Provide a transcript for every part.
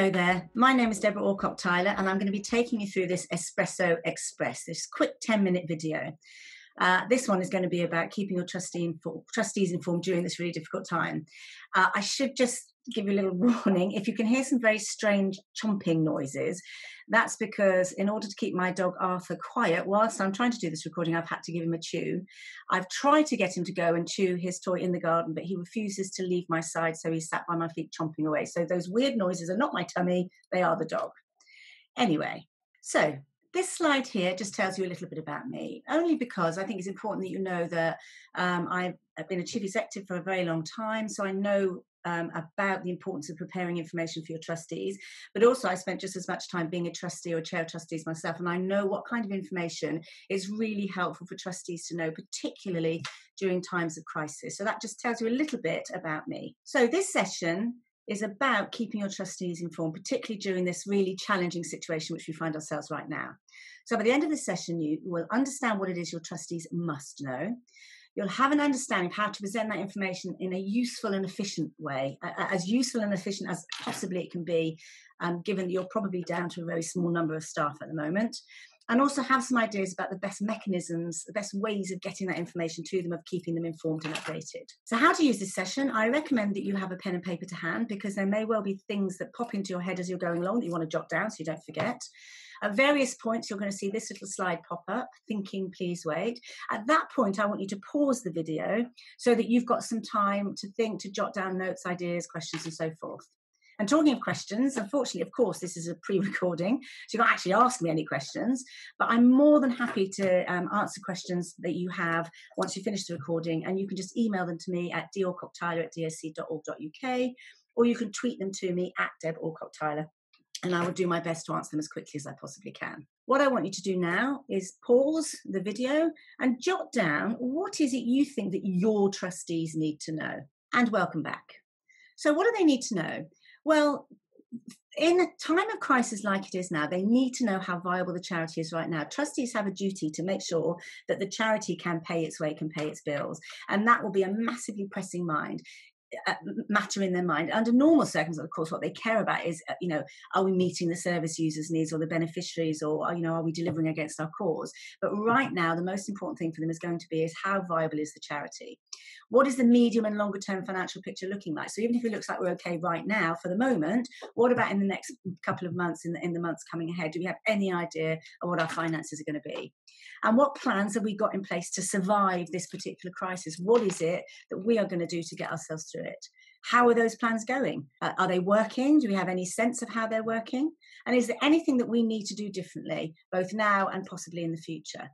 Hello there. My name is Debra Allcock Tyler, and I'm going to be taking you through this Espresso Express, this quick 10 minute video. Uh, this one is going to be about keeping your trustee trustees informed during this really difficult time. Uh, I should just give you a little warning if you can hear some very strange chomping noises, that's because in order to keep my dog Arthur quiet whilst I'm trying to do this recording, I've had to give him a chew. I've tried to get him to go and chew his toy in the garden, but he refuses to leave my side, so he's sat by my feet chomping away. So those weird noises are not my tummy, they are the dog. Anyway, so this slide here just tells you a little bit about me, only because I think it's important that you know that um, I've been a chief executive for a very long time, so I know um, about the importance of preparing information for your trustees. But also, I spent just as much time being a trustee or chair of trustees myself, and I know what kind of information is really helpful for trustees to know, particularly during times of crisis. So that just tells you a little bit about me. So this session is about keeping your trustees informed, particularly during this really challenging situation which we find ourselves right now. So, by the end of the session, you will understand what it is your trustees must know. You'll have an understanding of how to present that information in a useful and efficient way, as useful and efficient as possibly it can be, um, given that you're probably down to a very small number of staff at the moment and also have some ideas about the best mechanisms, the best ways of getting that information to them, of keeping them informed and updated. So, how to use this session? I recommend that you have a pen and paper to hand because there may well be things that pop into your head as you're going along that you want to jot down so you don't forget. At various points, you're going to see this little slide pop up, thinking, please wait. At that point, I want you to pause the video so that you've got some time to think, to jot down notes, ideas, questions, and so forth. And talking of questions, unfortunately, of course, this is a pre recording, so you can't actually ask me any questions, but I'm more than happy to um, answer questions that you have once you finish the recording. And you can just email them to me at dalcocktyler at dsc.org.uk or you can tweet them to me at Deb Allcock Tyler and I will do my best to answer them as quickly as I possibly can. What I want you to do now is pause the video and jot down what is it you think that your trustees need to know. And welcome back. So, what do they need to know? Well, in a time of crisis like it is now, they need to know how viable the charity is right now. Trustees have a duty to make sure that the charity can pay its way, can pay its bills, and that will be a massively pressing mind. Uh, matter in their mind. Under normal circumstances, of course, what they care about is, uh, you know, are we meeting the service users' needs or the beneficiaries, or you know, are we delivering against our cause? But right now, the most important thing for them is going to be is how viable is the charity? What is the medium and longer term financial picture looking like? So even if it looks like we're okay right now for the moment, what about in the next couple of months, in the, in the months coming ahead? Do we have any idea of what our finances are going to be? And what plans have we got in place to survive this particular crisis? What is it that we are going to do to get ourselves through it? How are those plans going? Uh, are they working? Do we have any sense of how they're working? And is there anything that we need to do differently, both now and possibly in the future?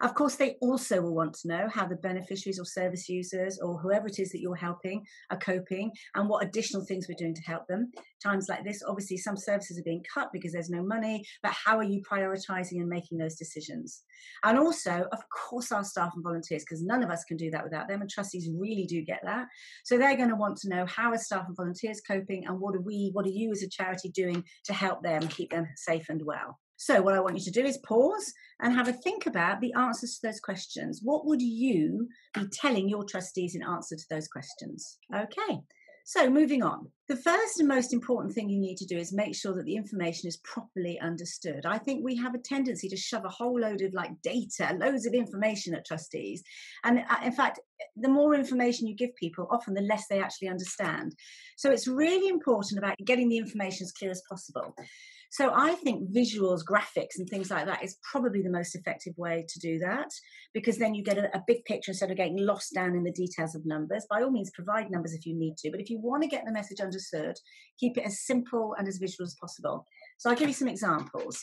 Of course, they also will want to know how the beneficiaries or service users or whoever it is that you're helping are coping and what additional things we're doing to help them. Times like this, obviously, some services are being cut because there's no money, but how are you prioritizing and making those decisions? And also, of course, our staff and volunteers, because none of us can do that without them, and trustees really do get that. So they're going to want to know how are staff and volunteers coping and what are we, what are you as a charity doing to help them keep them safe and well? So, what I want you to do is pause and have a think about the answers to those questions. What would you be telling your trustees in answer to those questions? Okay, so moving on. The first and most important thing you need to do is make sure that the information is properly understood. I think we have a tendency to shove a whole load of like data, loads of information at trustees. And uh, in fact, the more information you give people, often the less they actually understand. So it's really important about getting the information as clear as possible. So I think visuals, graphics, and things like that is probably the most effective way to do that because then you get a, a, big picture instead of getting lost down in the details of numbers. By all means, provide numbers if you need to, but if you want to get the message understood, keep it as simple and as visual as possible. So I'll give you some examples.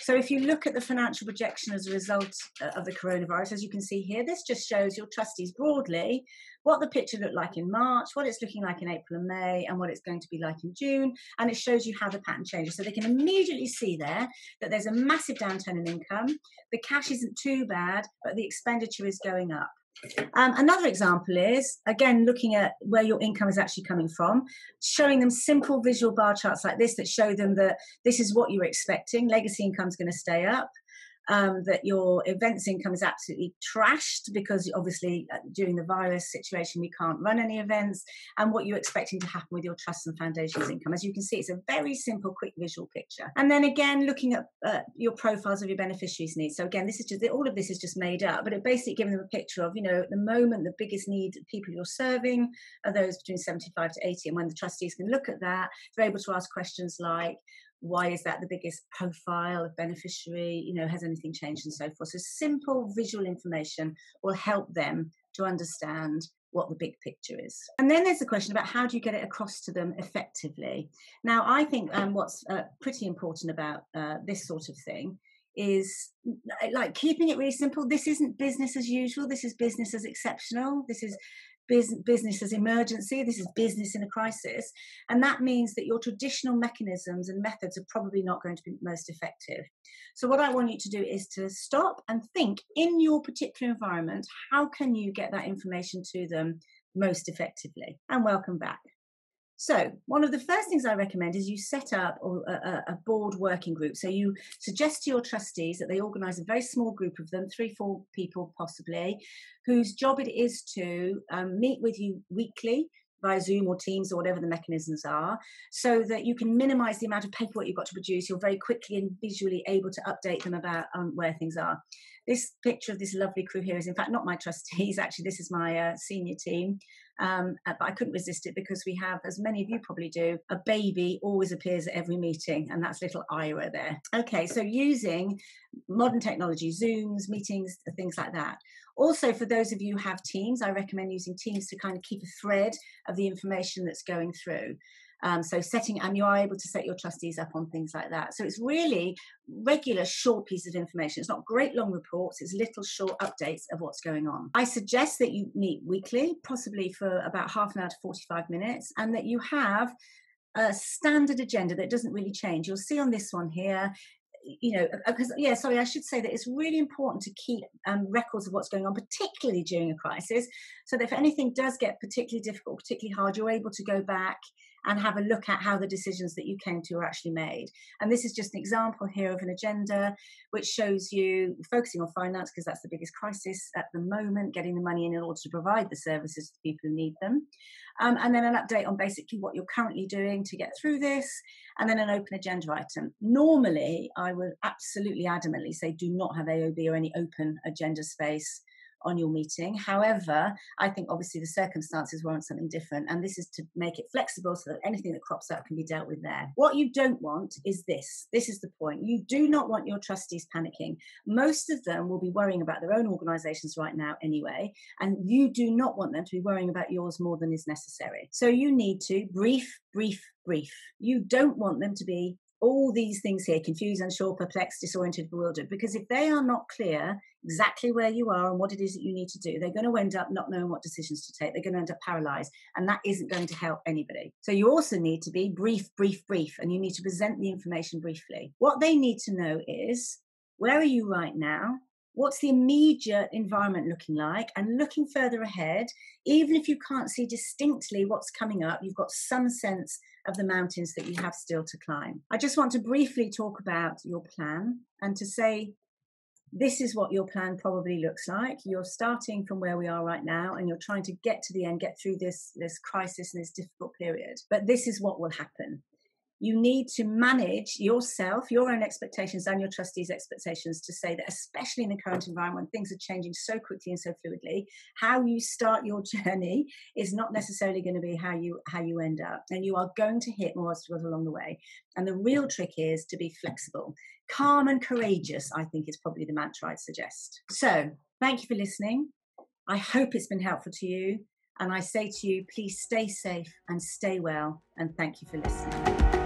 So if you look at the financial projection as a result uh, of the coronavirus, as you can see here, this just shows your trustees broadly what the picture looked like in March, what it's looking like in April and May, and what it's going to be like in June. And it shows you how the pattern changes. So they can immediately see there that there's a massive downturn in income. The cash isn't too bad, but the expenditure is going up. Um, another example is, again, looking at where your income is actually coming from, showing them simple visual bar charts like this that show them that this is what you're expecting. Legacy income is going to stay up. Um, that your events income is absolutely trashed because obviously uh, during the virus situation we can't run any events, and what you're expecting to happen with your trusts and foundations income. As you can see, it's a very simple, quick visual picture. And then again, looking at uh, your profiles of your beneficiaries' needs. So again, this is just all of this is just made up, but it basically giving them a picture of, you know, at the moment the biggest need people you're serving are those between 75 to 80, and when the trustees can look at that, they're able to ask questions like why is that the biggest profile of beneficiary you know has anything changed and so forth so simple visual information will help them to understand what the big picture is. And then there's the question about how do you get it across to them effectively. Now, I think um, what's uh, pretty important about uh, this sort of thing is like keeping it really simple. This isn't business as usual. This is business as exceptional. This is business as emergency. This is business in a crisis. And that means that your traditional mechanisms and methods are probably not going to be most effective. So, what I want you to do is to stop and think in your particular environment, how can you get that information to them most effectively? And welcome back. So, one of the first things I recommend is you set up a, a, board working group. So, you suggest to your trustees that they organise a very small group of them, three, four people possibly, whose job it is to um, meet with you weekly via Zoom or Teams or whatever the mechanisms are, so that you can minimize the amount of paperwork you've got to produce. You're very quickly and visually able to update them about um, where things are. This picture of this lovely crew here is, in fact, not my trustees. Actually, this is my uh, senior team. Um, uh, but I couldn't resist it because we have, as many of you probably do, a baby always appears at every meeting, and that's little Ira there. Okay, so using modern technology, Zooms, meetings, things like that. Also, for those of you who have Teams, I recommend using Teams to kind of keep a thread of the information that's going through. Um, so setting, and you are able to set your trustees up on things like that. So it's really regular short pieces of information. It's not great long reports, it's little short updates of what's going on. I suggest that you meet weekly, possibly for about half an hour to 45 minutes, and that you have a standard agenda that doesn't really change. You'll see on this one here, you know, because uh, yeah, sorry, I should say that it's really important to keep um, records of what's going on, particularly during a crisis, so that if anything does get particularly difficult, particularly hard, you're able to go back and have a look at how the decisions that you came to are actually made. And this is just an example here of an agenda which shows you focusing on finance because that's the biggest crisis at the moment, getting the money in in order to provide the services to people who need them. Um, and then an update on basically what you're currently doing to get through this, and then an open agenda item. Normally, I would absolutely adamantly say do not have AOB or any open agenda space on your meeting. However, I think obviously the circumstances warrant something different, and this is to make it flexible so that anything that crops up can be dealt with there. What you don't want is this. This is the point. You do not want your trustees panicking. Most of them will be worrying about their own organizations right now anyway, and you do not want them to be worrying about yours more than is necessary. So you need to brief, brief, brief. You don't want them to be all these things here confused, unsure, perplexed, disoriented, bewildered. Because if they are not clear exactly where you are and what it is that you need to do, they're going to end up not knowing what decisions to take. They're going to end up paralyzed, and that isn't going to help anybody. So you also need to be brief, brief, brief, and you need to present the information briefly. What they need to know is where are you right now? What's the immediate environment looking like? And looking further ahead even if you can't see distinctly what's coming up you've got some sense of the mountains that you have still to climb. I just want to briefly talk about your plan and to say this is what your plan probably looks like. You're starting from where we are right now and you're trying to get to the end get through this this crisis and this difficult period. But this is what will happen you need to manage yourself, your own expectations, and your trustees' expectations to say that, especially in the current environment, things are changing so quickly and so fluidly. How you start your journey is not necessarily going to be how you how you end up, and you are going to hit more obstacles along the way. And the real trick is to be flexible, calm, and courageous. I think is probably the mantra I'd suggest. So, thank you for listening. I hope it's been helpful to you. And I say to you, please stay safe and stay well. And thank you for listening.